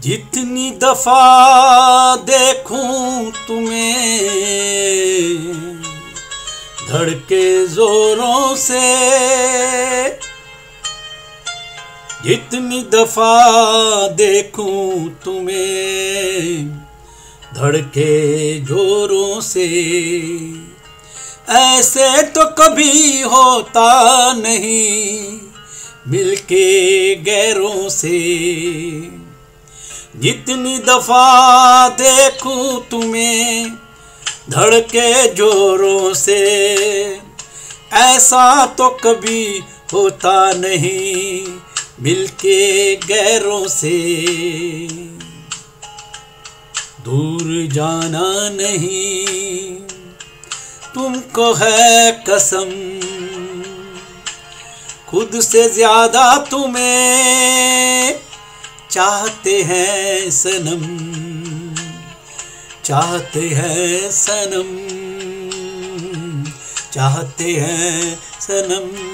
जितनी दफ़ा देखूँ तुम्हें, धड़के जोरों से, जितनी दफ़ा देखूँ तुम्हें, धड़के जोरों से। ऐसे तो कभी होता नहीं, मिलके गैरों से। जितनी दफ़ा देखूँ तुम्हें धड़के जोरों से। ऐसा तो कभी होता नहीं मिलके गैरों से। दूर जाना नहीं तुमको है कसम। खुद से ज़्यादा तुम्हें चाहते हैं सनम चाहते हैं सनम चाहते हैं सनम।